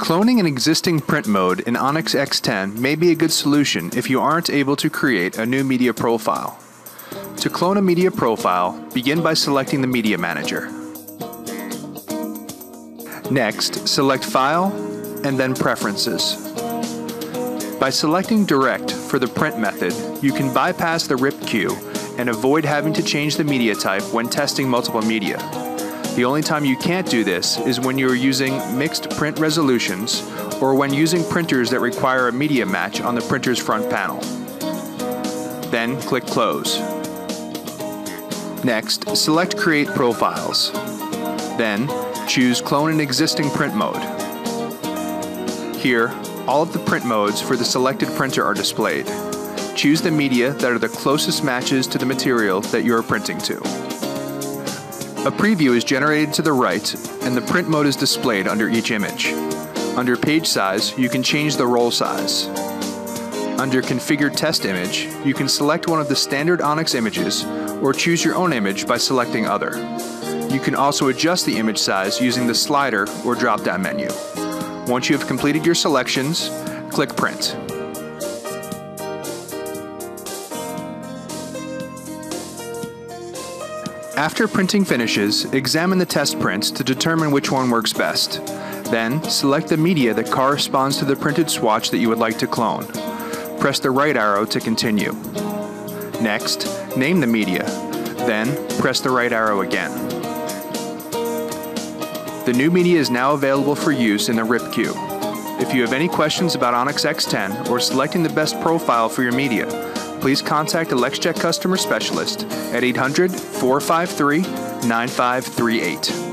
Cloning an existing print mode in Onyx X10 may be a good solution if you aren't able to create a new media profile. To clone a media profile, begin by selecting the Media Manager. Next, select File and then Preferences. By selecting Direct for the print method, you can bypass the RIP queue and avoid having to change the media type when testing multiple media. The only time you can't do this is when you are using mixed print resolutions or when using printers that require a media match on the printer's front panel. Then click Close. Next, select Create Profiles. Then, choose Clone an existing print mode. Here, all of the print modes for the selected printer are displayed. Choose the media that are the closest matches to the material that you are printing to. A preview is generated to the right, and the print mode is displayed under each image. Under page size, you can change the roll size. Under Configure Test Image, you can select one of the standard Onyx images or choose your own image by selecting Other. You can also adjust the image size using the slider or drop-down menu. Once you have completed your selections, click Print. After printing finishes, examine the test prints to determine which one works best. Then, select the media that corresponds to the printed swatch that you would like to clone. Press the right arrow to continue. Next, name the media. Then, press the right arrow again. The new media is now available for use in the RIP queue. If you have any questions about Onyx X10 or selecting the best profile for your media, please contact a LexJet customer specialist at 800 453 9538.